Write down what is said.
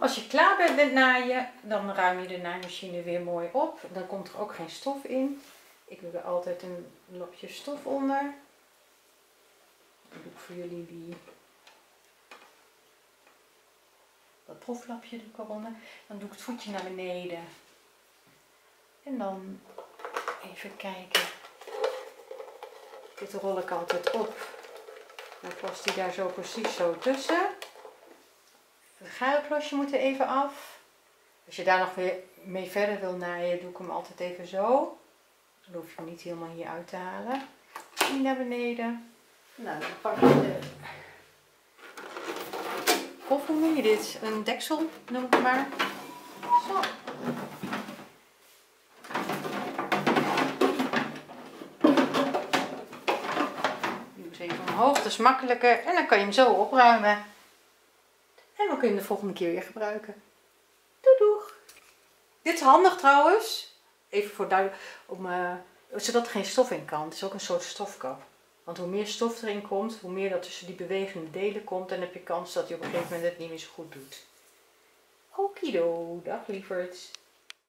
Als je klaar bent met naaien, dan ruim je de naaimachine weer mooi op. Dan komt er ook geen stof in. Ik doe er altijd een lapje stof onder. Dan doe ik voor jullie die dat proeflapje doe ik eronder. Dan doe ik het voetje naar beneden. En dan even kijken. Dit rol ik altijd op. Dan past die daar zo precies zo tussen. Het gaarklosje moet er even af. Als je daar nog weer mee verder wil naaien, doe ik hem altijd even zo. Dan hoef je hem niet helemaal hier uit te halen. Die naar beneden. Nou, dan pak ik de... Of hoe noem je dit? Een deksel, noem ik het maar. Zo. Doe eens even omhoog, dat is makkelijker. En dan kan je hem zo opruimen. En dan kun je hem de volgende keer weer gebruiken. Doei doeg! Dit is handig trouwens. Even voor duidelijk, om, uh, zodat er geen stof in kan. Het is ook een soort stofkap. Want hoe meer stof erin komt, hoe meer dat tussen die bewegende delen komt. En dan heb je kans dat hij op een gegeven moment het niet meer zo goed doet. Okido, dag lieverds.